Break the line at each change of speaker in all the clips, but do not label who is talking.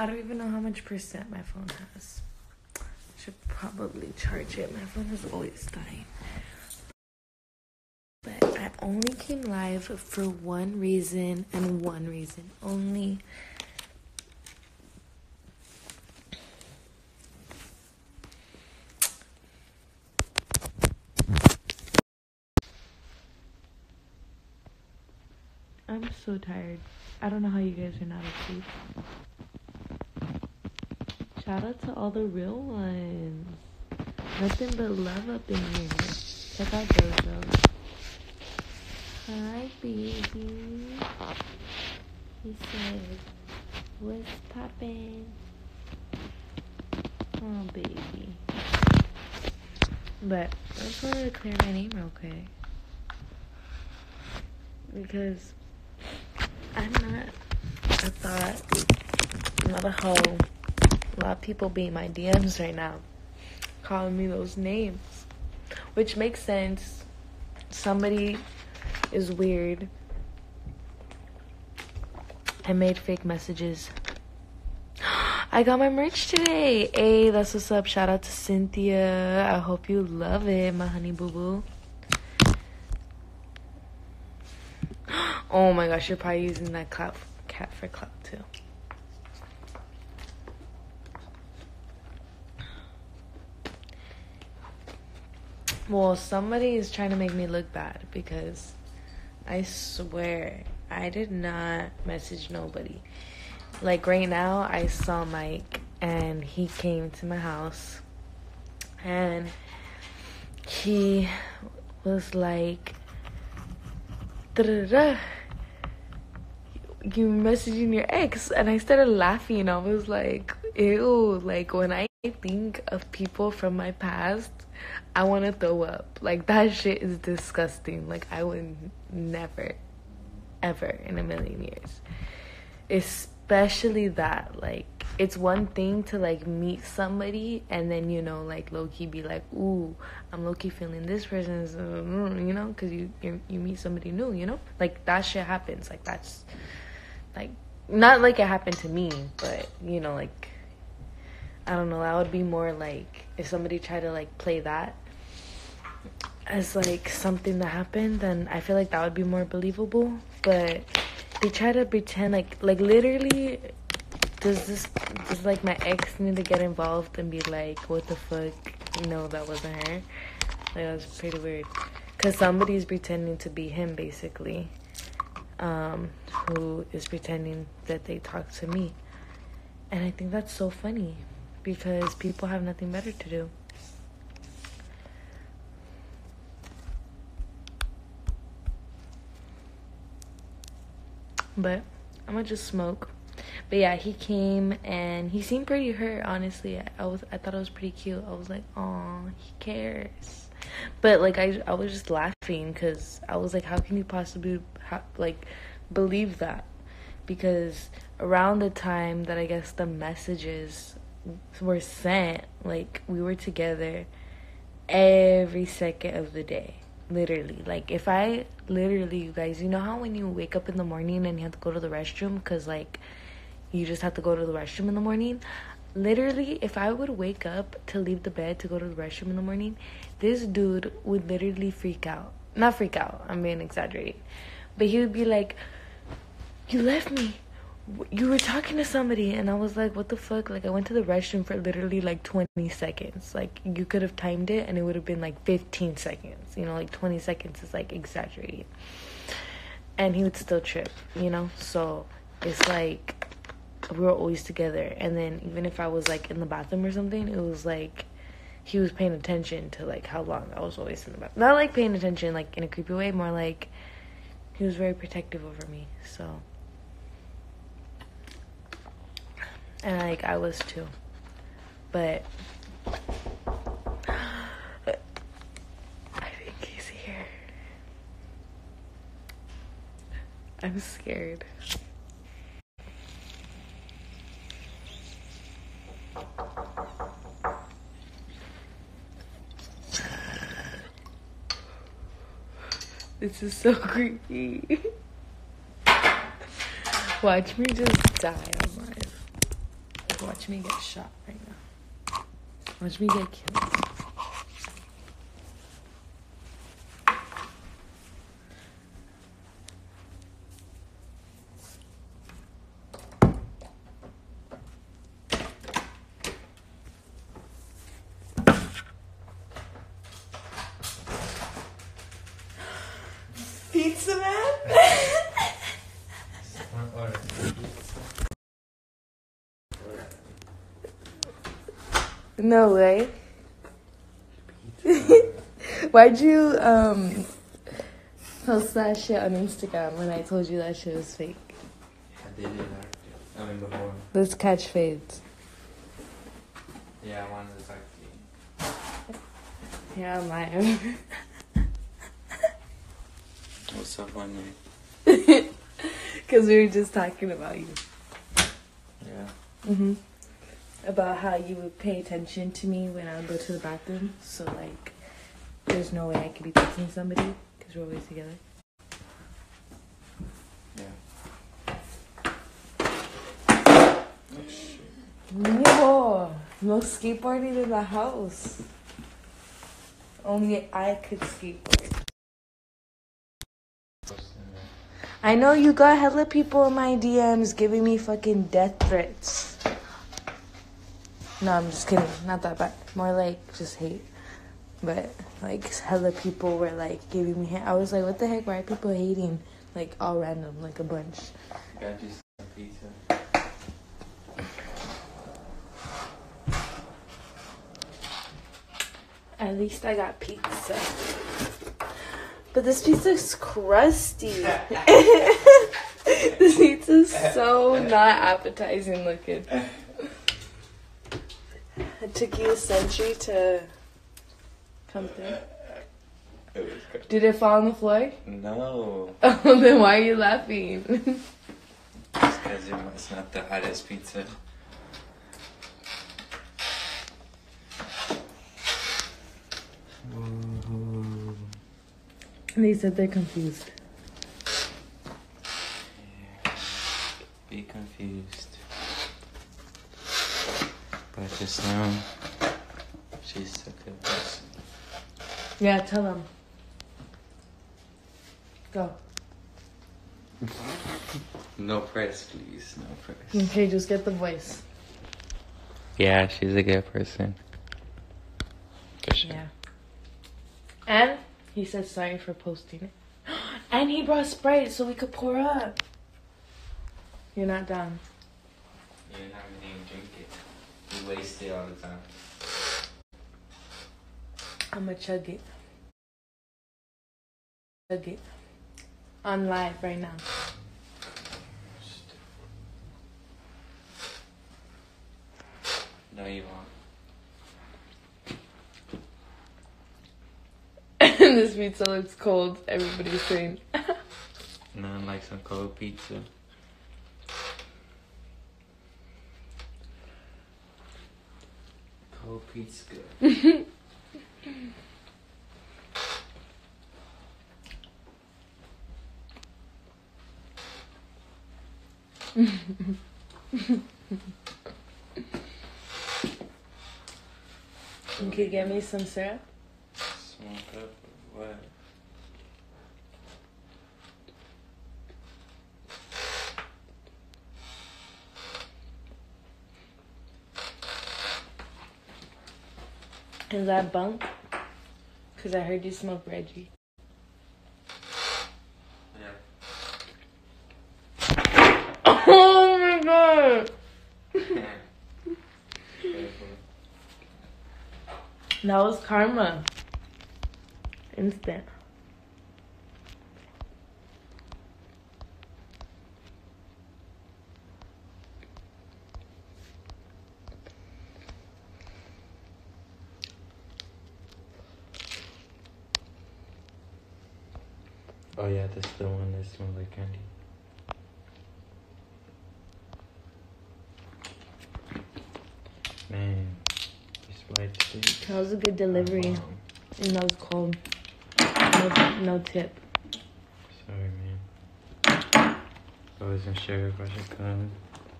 I don't even know how much percent my phone has. Should probably charge it. My phone is always dying. But I only came live for one reason and one reason only. I'm so tired. I don't know how you guys are not asleep. Shout out to all the real ones. Nothing but love up in here. Check out Jojo. Hi, baby. He said, What's poppin'? Oh, baby. But I just wanted to clear my name real quick. Because I'm not a thot, not a hoe. A lot of people be in my DMs right now calling me those names, which makes sense. Somebody is weird I made fake messages. I got my merch today. Hey, that's what's up. Shout out to Cynthia. I hope you love it, my honey boo boo. Oh my gosh, you're probably using that clap cat for clap too. Well, somebody is trying to make me look bad because I swear I did not message nobody. Like right now, I saw Mike and he came to my house and he was like, you messaging your ex and I started laughing. I was like, ew, like when I think of people from my past, I want to throw up. Like that shit is disgusting. Like I would never ever in a million years. Especially that like it's one thing to like meet somebody and then you know like low key be like, "Ooh, I'm low key feeling this person's," uh, you know, cuz you, you you meet somebody new, you know? Like that shit happens. Like that's like not like it happened to me, but you know, like I don't know, that would be more like if somebody tried to like play that as like something that happened, then I feel like that would be more believable. But they try to pretend like like literally does this does like my ex need to get involved and be like, what the fuck? No, that wasn't her. Like that was pretty weird. Cause somebody's pretending to be him basically um, who is pretending that they talk to me. And I think that's so funny because people have nothing better to do. But I'm gonna just smoke. But yeah, he came and he seemed pretty hurt. Honestly, I was I thought it was pretty cute. I was like, oh, he cares. But like I I was just laughing because I was like, how can you possibly like believe that? Because around the time that I guess the messages were sent, like we were together every second of the day. Literally, like if I literally, you guys, you know how when you wake up in the morning and you have to go to the restroom because like you just have to go to the restroom in the morning? Literally if i would wake up to leave the bed to go to the restroom in the morning this dude would literally freak out. Not freak out i'm being exaggerating. But he would be like you left me you were talking to somebody and i was like what the fuck? Like i went to the restroom for literally like 20 seconds. Like you could have timed it and it would have been like 15 seconds. You know like 20 seconds is like exaggerating. And he would still trip you know? So it's like we were always together. And then even if i was like in the bathroom or something it was like he was paying attention to like how long i was always in the bathroom not like paying attention like in a creepy way more like he was very protective over me so and like i was too but i think he's here i'm scared This is so creepy. Watch me just die. Watch me get shot right now. Watch me get killed. Pizza man? No way. Why'd you um post that shit on Instagram when I told you that shit was fake?
I did it. I mean before.
Let's catch fades.
Yeah, I wanted to talk to you.
Yeah, I'm lying.
What's so funny?
Because we were just talking about you.
Yeah.
hmm About how you would pay attention to me when I would go to the bathroom. So, like, there's no way I could be texting somebody because we're always together.
Yeah.
No, no skateboarding in the house. Only I could skateboard. I know you got hella people in my DMs giving me fucking death threats. No, I'm just kidding. Not that bad. More like just hate. But like hella people were like giving me hate. I was like, what the heck? Why are people hating? Like all random, like a bunch.
Got you some pizza.
At least I got pizza. But this pizza's crusty. this pizza's so not appetizing looking. It took you a century to come through.
It was.
Did it fall on the floor?
No.
Oh, then why are you laughing?
Because it's not the hottest pizza. Ooh.
they said they're confused.
Yeah. Be confused. Just know she's a good person.
Yeah, tell them. Go.
No press, please. No press.
Okay, just get the voice.
Yeah, she's a good person. For sure.
Yeah. And he said sorry for posting it. And he brought Sprite so we could pour up. You're not done.
You're not gonna even drink it. You waste it all the time.
I'ma chug it. Chug it. On live right now.
No, you won't.
this pizza looks cold. Everybody's saying.
Nothing like some cold pizza. Cold pizza good.
you could get me some syrup.
Smoke up or what?
Is that bunk? Cause I heard you smoke Reggie.
Yeah.
Oh my god! That was karma. Instant.
Oh yeah, that's the one that smells like candy. Man, this white steak.
That was a good delivery.
Um,
And that was cold. No, no tip.
sorry, man. I wasn't sure if I should come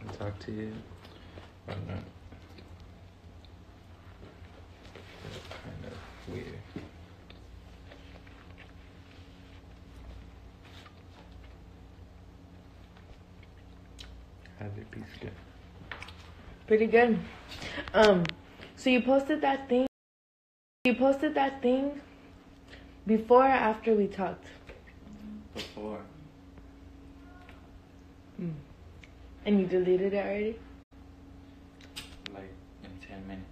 and talk to you. Hold on. That's kind of weird. How's still?
Pretty good. Um, so you posted that thing. You posted that thing before or after we talked.
Before.
Mm. And you deleted it already.
Like in 10 minutes.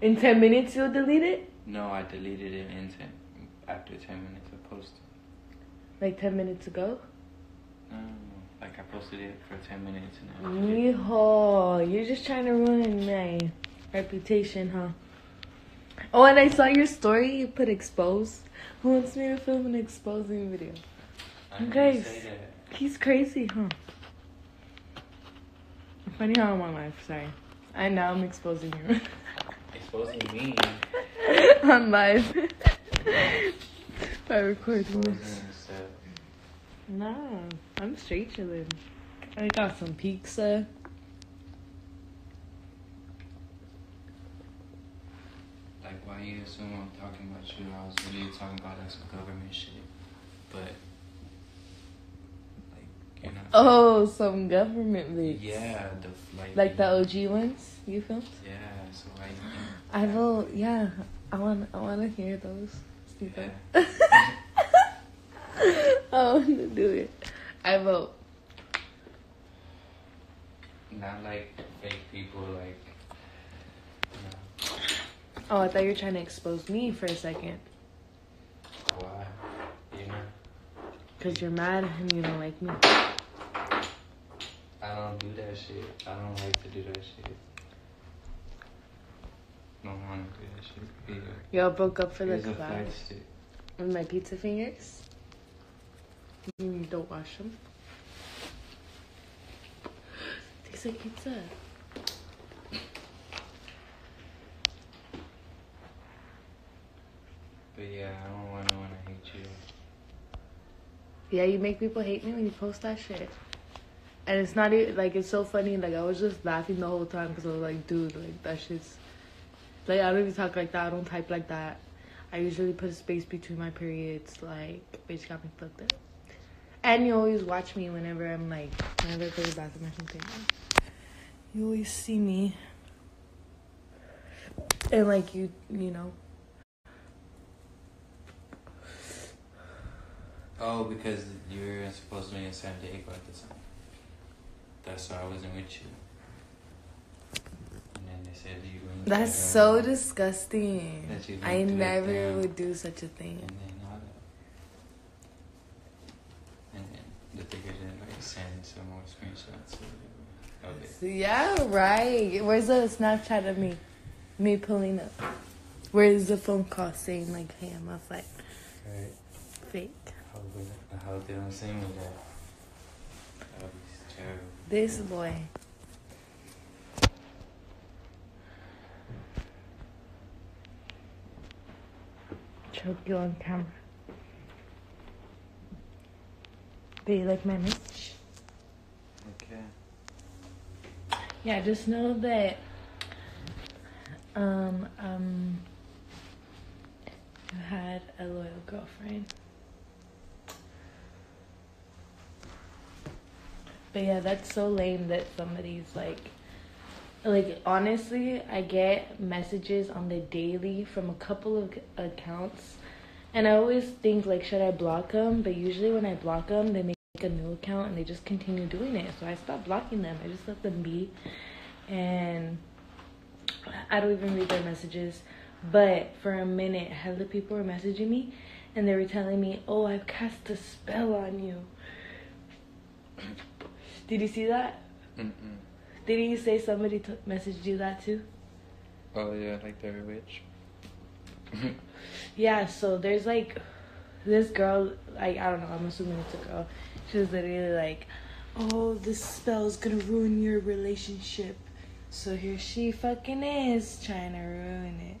In ten minutes, you'll delete it.
No, I deleted it in 10. After 10 minutes of posting.
Like ten minutes ago.
No, like I posted it for 10 minutes and I deleted.
Mijo, you're just trying to ruin my reputation, huh? Oh, and I saw your story. You put exposed. Who wants me to film an exposing video?
I
Guys. He's crazy, huh? Funny how I'm on live. Sorry. I know I'm exposing you
Exposing me.
on live by recording
Exposing
this. Nah, I'm straight chilling. I got some pizza.
Like, why you assume I'm talking about you? I was really talking about like some government shit. But, like, you're not.
Oh, some government leaks.
Yeah, the like.
Like the OG ones you filmed?
Yeah, so you think?
I will. Yeah, I want. I want to hear those.
Yeah.
them. I want to do it. I vote.
Not like fake people, like. You know,
Oh, I thought you were trying to expose me for a second.
why? You know?
Cause you're mad and you don't like me.
I don't do that shit. I don't like to do that shit. Don't want to do that shit. Either.
Y'all broke up for the
Here's a
class with my pizza fingers. You don't wash them. Tastes like pizza.
But yeah, I don't want to want to hate you.
Yeah, you make people hate me when you post that shit. And it's not even like it's so funny. Like I was just laughing the whole time because I was like, dude, like that shit's like I don't even talk like that. I don't type like that. I usually put a space between my periods. Like bitch got me fucked up. And you always watch me whenever I'm like whenever I go to the bathroom or something. You always see me. And like you, you know.
Oh, because you were supposed to be in San Diego at the time. That's why I wasn't with you. And then they said you went
That's so disgusting. I
didn't do it
never would do such a thing.
And then all that. And then the figure didn't like send some more screenshots or whatever it.
Yeah, right. Where's the Snapchat of me? Me pulling up. Where's the phone call saying like, "Hey, I'm flight
Right.
fake."
I hope, it- I they don't that. Oh, that would terrible.
This boy. Choke you on camera. Do you like my message?
Okay.
Yeah, just know that um um you had a loyal girlfriend. But yeah, that's so lame that somebody's like like honestly, I get messages on the daily from a couple of accounts and I always think like should I block them, but usually when I block them, they make a new account and they just continue doing it. So I stopped blocking them. I just let them be and I don't even read their messages. But for a minute, a hella people were messaging me, and they were telling me, "Oh, I've cast a spell on you." Did you see that?
Mm-mm.
Didn't you say somebody t- messaged you that too?
Oh yeah, like they're rich.
Yeah. So there's like this girl. Like I don't know. I'm assuming it's a girl. She was literally like, "Oh, this spell is gonna ruin your relationship." So here she fucking is trying to ruin it.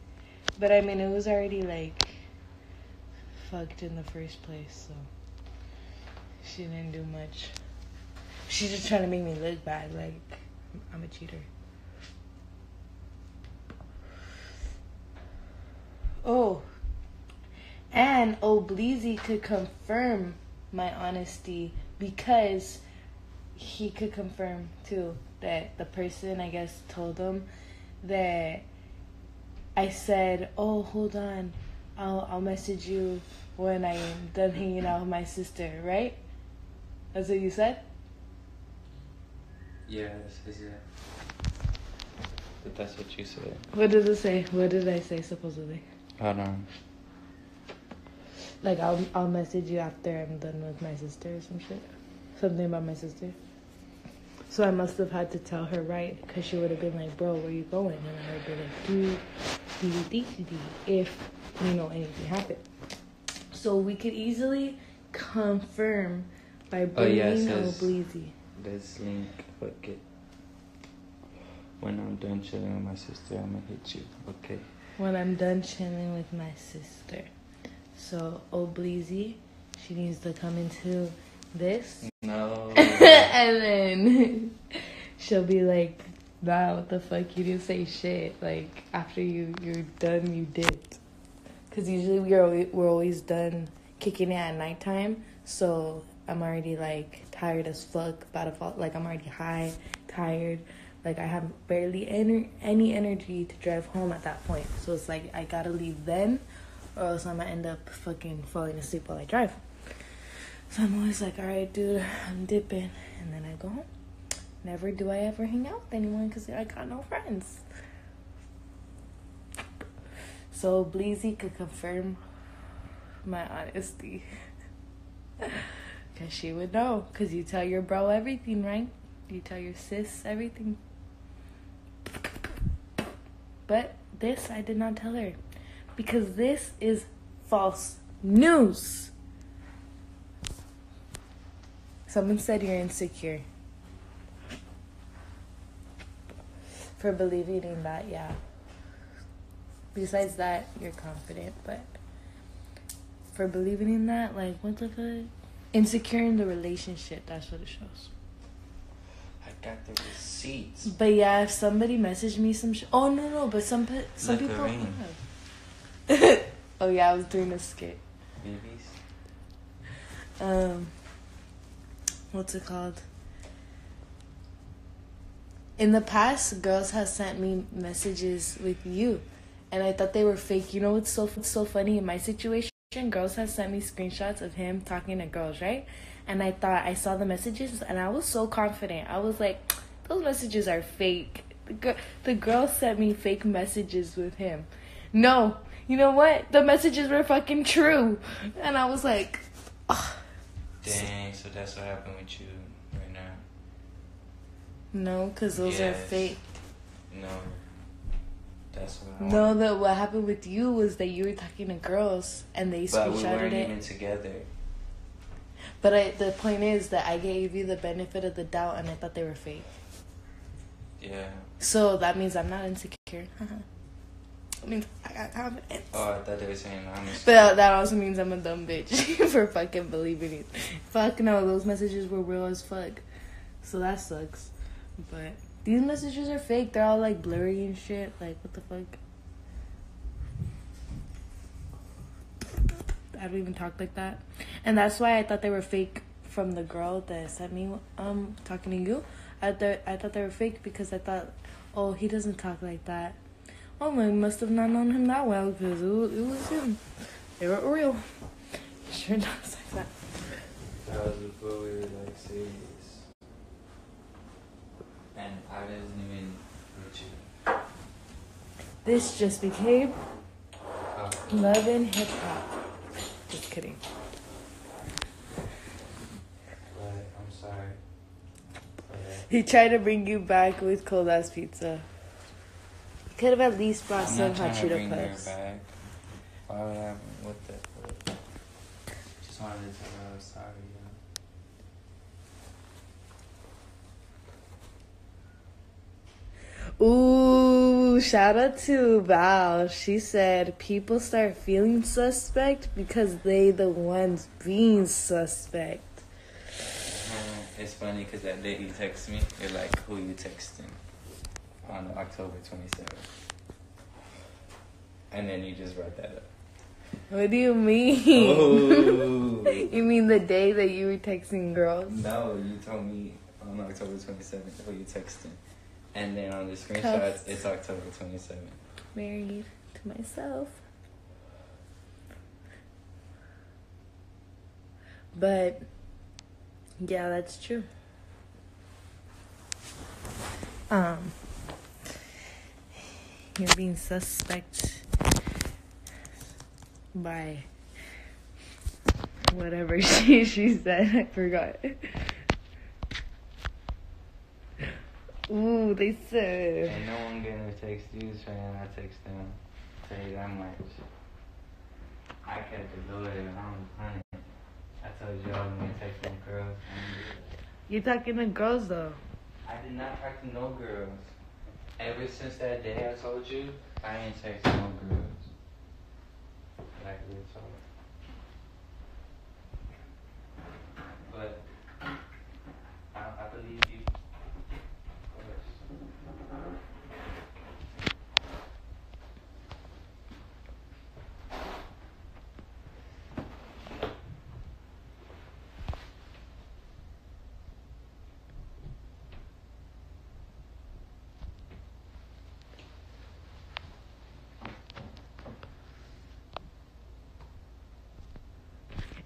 But I mean, it was already like fucked in the first place, so she didn't do much. She's just trying to make me look bad, like I'm a cheater. Oh, and Obleezy could confirm my honesty because he could confirm too that the person I guess told him that I said, "Oh, hold on, I'll I'll message you when I am done hanging out with my sister." Right? That's what you said.
Yeah, is it. But that's what you said.
What did it say? What did I say supposedly?
Hold on.
Like I'll I'll message you after I'm done with my sister or some shit. Something about my sister. So I must have had to tell her right because she would have been like, "Bro, where you going?" And I would be like, "Do, do, do, do, do," if you know anything happened. So we could easily confirm by
Oh,
bringing
yeah, it
a
says-
Bleezy.
Let's link bucket. When I'm done chilling with my sister, I'm gonna hit you. Okay.
when I'm done chilling with my sister. So Obleezy, she needs to come into this,
No.
and then she'll be like, "Nah, what the fuck? You didn't say shit." Like after you you're done, you did. Cause usually we're always, we're always done kicking it at nighttime, so I'm already like tired as fuck, about to fall. Like I'm already high, tired. Like I have barely ener- any energy to drive home at that point. So it's like I gotta leave then, or else I'm gonna end up fucking falling asleep while I drive. So I'm always like, all right, dude, I'm dipping, and then I go home. Never do I ever hang out with anyone because I got no friends. So Bleezy could confirm my honesty. Because she would know. Because you tell your bro everything, right? You tell your sis everything. But this I did not tell her. Because this is false news. Someone said you're insecure. For believing in that, yeah. Besides that, you're confident, but for believing in that, like, what the fuck? Insecure in the relationship, that's what it shows.
I got the receipts.
But yeah, if somebody messaged me some shit. Oh, no, no, but some, pe- some
a
people. oh, yeah, I was doing a skit.
Babies.
um what's it called? In the past girls have sent me messages with you and i thought they were fake. You know what's so what's so funny? In my situation girls have sent me screenshots of him talking to girls right? And i thought i saw the messages and i was so confident. I was like those messages are fake. The, girl, the girl sent me fake messages with him. No you know what the messages were fucking true and i was like ugh.
Dang, so that's what happened with you right now.
No, because those are fake.
No. That's what I
No, that what happened with you was that you were talking to girls and they
But we weren't
it.
even together.
But I, the point is that I gave you the benefit of the doubt and I thought they were fake.
Yeah.
So that means I'm not insecure. that means I got confidence.
Oh, I thought they were saying honest.
But that also means I'm a dumb bitch for fucking believing it. Fuck no, those messages were real as fuck. So that sucks. But these messages are fake. They're all like blurry and shit. Like what the fuck? I don't even talk like that. And that's why I thought they were fake from the girl that sent me um talking to you. I thought I thought they were fake because I thought, oh, he doesn't talk like that. Oh, I must have not known him that well because it was, it was him. They were real. Sure does like that.
That was before we were like serious. And I didn't even with you.
This just became
Oh,
love and hip hop. Just kidding.
but I'm sorry. for that.
He tried to bring you back with cold ass pizza. Could have at least brought
I'm
some
not
hot
trying to bring
Cheeto
her
puffs.
Why would I? What the? What? Just wanted to tell her I was sorry.
Ooh, shout out to Val. She said people start feeling suspect because they the ones being suspect.
It's funny because that day you text me, you're like, who you texting? On October 27th. and then you just brought that up.
What do you mean?
Oh.
you mean the day that you were texting girls?
No, you told me on October 27th who you texting. And then on the screenshots, it's October 27th.
Married to myself. But yeah, that's true. Um, you're being suspect by whatever she she said. I forgot. Ooh, they said.
And no one gonna text you, so I text them. Tell you that much. I kept it loaded and I'm honey. I told you I was gonna text them girls.
You're talking to girls though.
I did not talk to no girls. Ever since that day I told you, I ain't text no girls. Like real talk. But I, I believe you. Of course.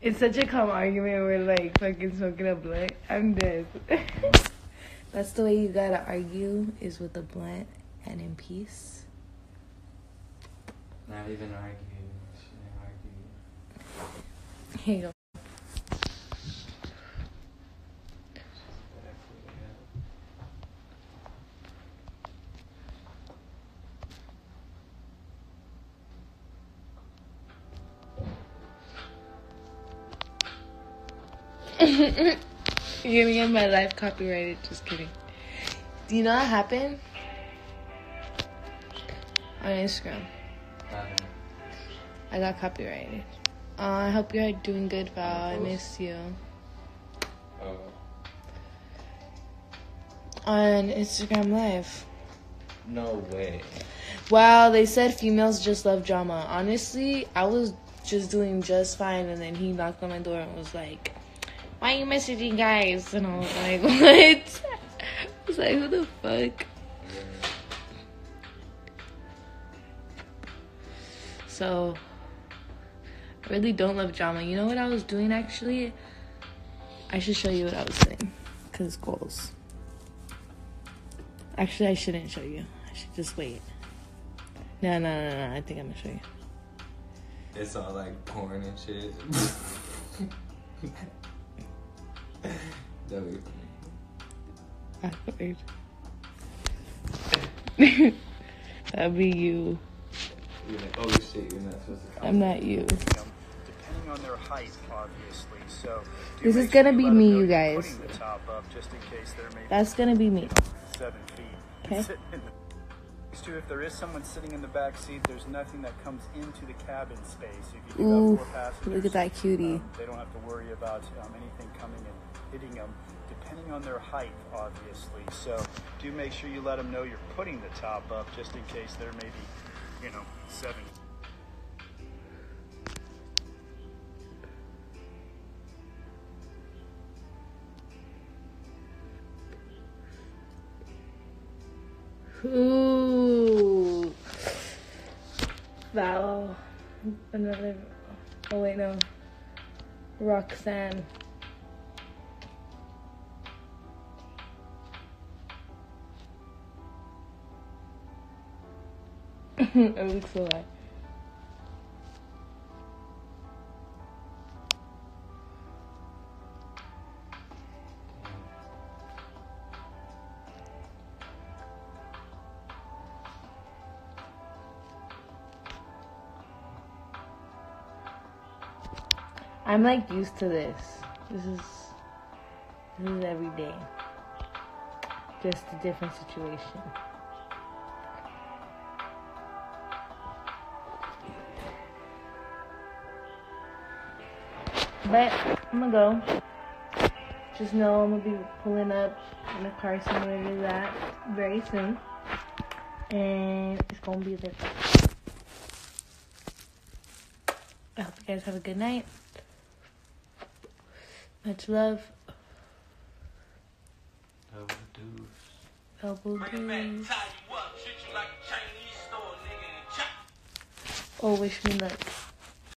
It's such a calm argument. We're like fucking smoking a blunt. I'm dead. That's the way you gotta argue is with a blunt and in peace.
Not even argue. Shouldn't argue.
Here you go. You're gonna get my life copyrighted. Just kidding. Do you know what happened? On Instagram.
Nothing.
I got copyrighted. Uh, I hope you're doing good, Val. I miss you.
Oh.
On Instagram Live.
No way.
Wow, they said females just love drama. Honestly, I was just doing just fine, and then he knocked on my door and was like, "Why are you messaging guys?" And I was like, "What?" I was like, "Who the fuck?" So, I really don't love drama. You know what I was doing actually? I should show you what I was doing, cause goals. Actually, I shouldn't show you. I should just wait. No, no, no, no. I think I'm gonna show you.
It's all like porn and shit. That'd be funny.
Awkward. That'd be you.
You're like, oh shit, you're not supposed to
I'm not you.
depending on their height, obviously. So
This is gonna be me, you guys.
Putting the top up just in case there may be
That's gonna be me.
seven feet.
Okay.
Sitting in the- Next to, if there is someone sitting in the back seat, there's nothing that comes into the cabin space. You do
Ooh,
four
look at that cutie.
um, they don't have to worry about um, anything coming and hitting them, depending on their height, obviously. So do make sure you let them know you're putting the top up, just in case they're maybe, you know, seven
Ooh. Val. Another. Oh, wait, no. Roxanne. it looks high. I'm like used to this. This is this is every day. Just a different situation. But I'm gonna go. Just know I'm gonna be pulling up in a car similar to that very soon. And it's gonna be lit. I hope you guys have a good night. Much love.
Double deuce.
Double
Bring
deuce.
tie you up, treat you like a Chinese store, nigga, and chop.
Oh, wish me luck.